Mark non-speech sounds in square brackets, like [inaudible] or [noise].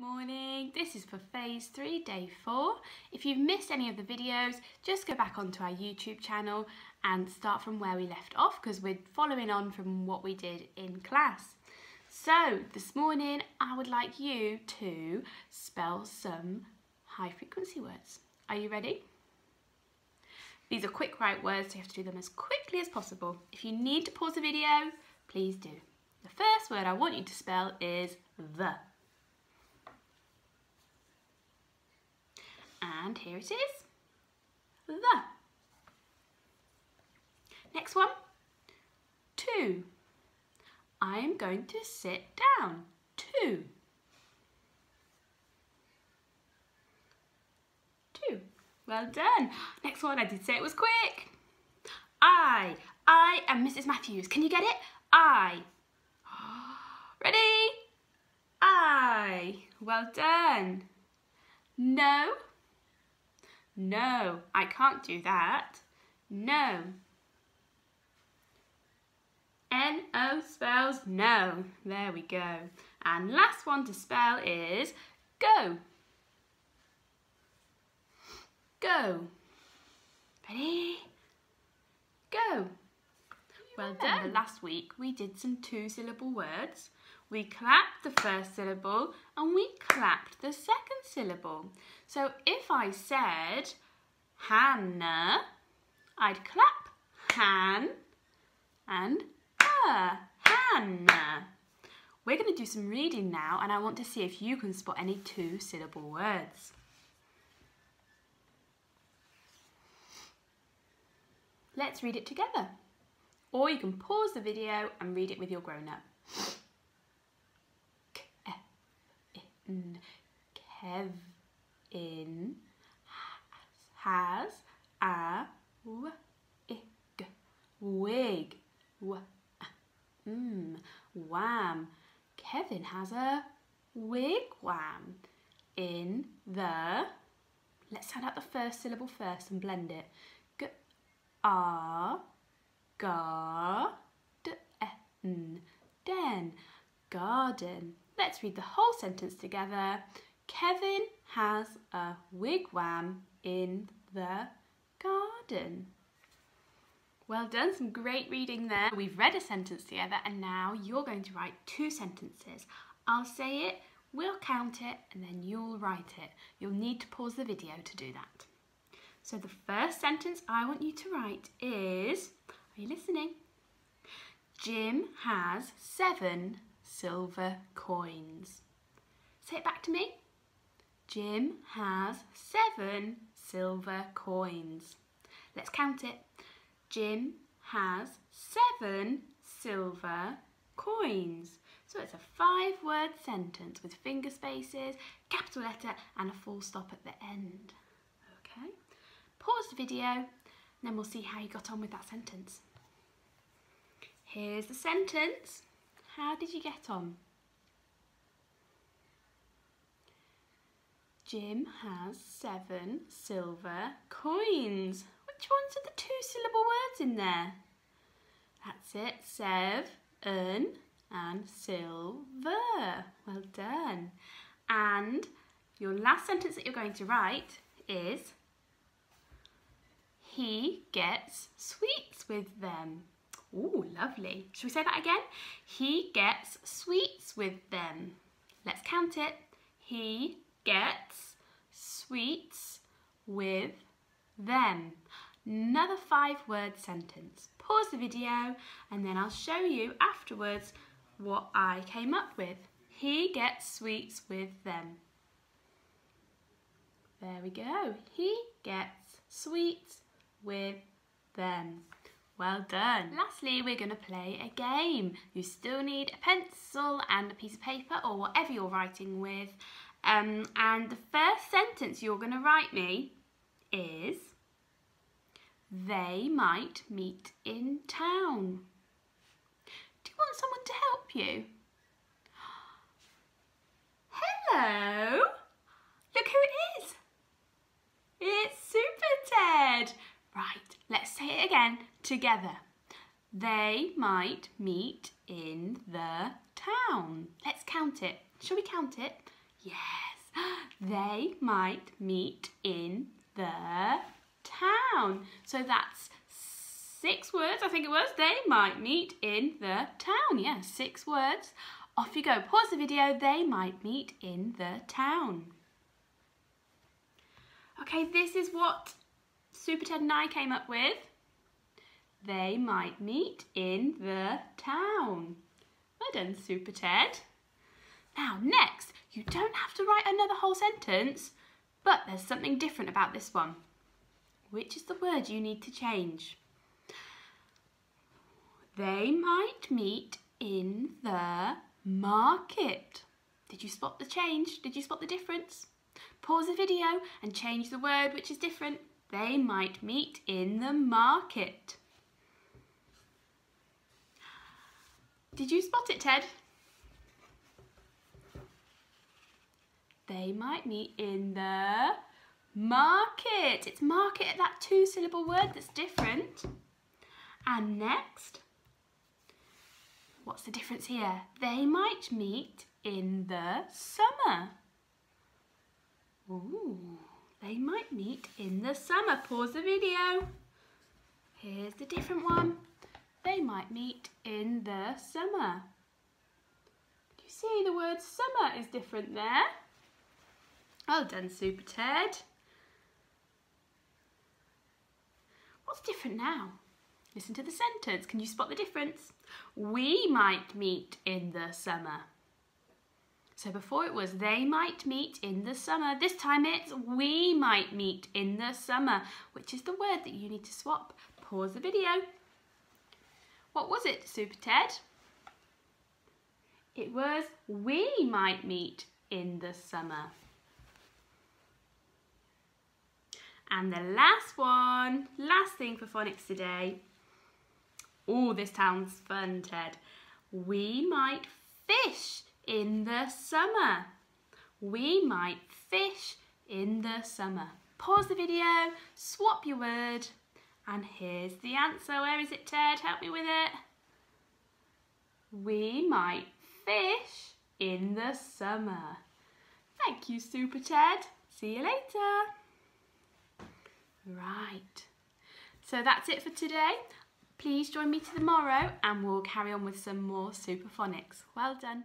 morning. This is for phase three, day four. If you've missed any of the videos, just go back onto our YouTube channel and start from where we left off because we're following on from what we did in class. So this morning, I would like you to spell some high frequency words. Are you ready? These are quick write words, so you have to do them as quickly as possible. If you need to pause the video, please do. The first word I want you to spell is the. And here it is, the. Next one, two. I am going to sit down, two. Two. Well done. Next one, I did say it was quick. I, I am Mrs. Matthews. Can you get it? I. [gasps] Ready? I. Well done. No. No, I can't do that. No. N-O spells no. There we go. And last one to spell is go. Go. Ready? Go. Well done. Last week we did some two syllable words. We clapped the first syllable and we clapped the second syllable. So if I said Hannah, I'd clap Han and her, Hannah. We're going to do some reading now and I want to see if you can spot any two syllable words. Let's read it together. Or you can pause the video and read it with your grown-up. Kevin has a wig. Wig. Mm, wham. Kevin has a wigwam in the... Let's sound out the first syllable first and blend it. G, R, gar, d, n, den. Garden. Let's read the whole sentence together. Kevin has a wigwam in the garden. Well done, some great reading there. We've read a sentence together and now you're going to write two sentences. I'll say it, we'll count it and then you'll write it. You'll need to pause the video to do that. So the first sentence I want you to write is, are you listening? Jim has seven silver coins. Say it back to me. Jim has seven silver coins. Let's count it. Jim has seven silver coins. So it's a five word sentence with finger spaces, capital letter and a full stop at the end. Okay, pause the video and then we'll see how you got on with that sentence. Here's the sentence. How did you get on? Jim has seven silver coins. Which ones are the two syllable words in there? That's it, sev, un, and silver. Well done. And your last sentence that you're going to write is he gets sweets with them. Oh, lovely. Should we say that again? He gets sweets with them. Let's count it. He gets sweets with them. Another five word sentence. Pause the video and then I'll show you afterwards what I came up with. He gets sweets with them. There we go. He gets sweets with them. Well done. Lastly, we're going to play a game. You still need a pencil and a piece of paper or whatever you're writing with. Um, and the first sentence you're going to write me is, they might meet in town. Do you want someone to help you? [gasps] Hello! Look who it is. It's Super Ted. Right, let's say it again together. They might meet in the town. Let's count it. Shall we count it? Yes. [gasps] They might meet in the town. So that's six words, I think it was. They might meet in the town. Yes, six words. Off you go. Pause the video. They might meet in the town. Okay, this is what Super Ted and I came up with. They might meet in the town. Well done, Super Ted. Now, next, you don't have to write another whole sentence, but there's something different about this one. Which is the word you need to change? They might meet in the market. Did you spot the change? Did you spot the difference? Pause the video and change the word which is different. They might meet in the market. Did you spot it, Ted? They might meet in the market. It's market, at that two syllable word that's different. And next, what's the difference here? They might meet in the summer. Ooh, they might meet in the summer. Pause the video. Here's the different one. They might meet in the summer. Do you see the word summer is different there? Well done, Super Ted. What's different now? Listen to the sentence. Can you spot the difference? We might meet in the summer. So before it was they might meet in the summer. This time it's we might meet in the summer, which is the word that you need to swap. Pause the video. What was it, Super Ted? It was we might meet in the summer. And the last one, last thing for phonics today. Oh, this sounds fun, Ted. We might fish in the summer. We might fish in the summer. Pause the video, swap your word, and here's the answer. Where is it, Ted? Help me with it. We might fish in the summer. Thank you, Super Ted. See you later. Right. So that's it for today. Please join me tomorrow and we'll carry on with some more Superphonics. Well done.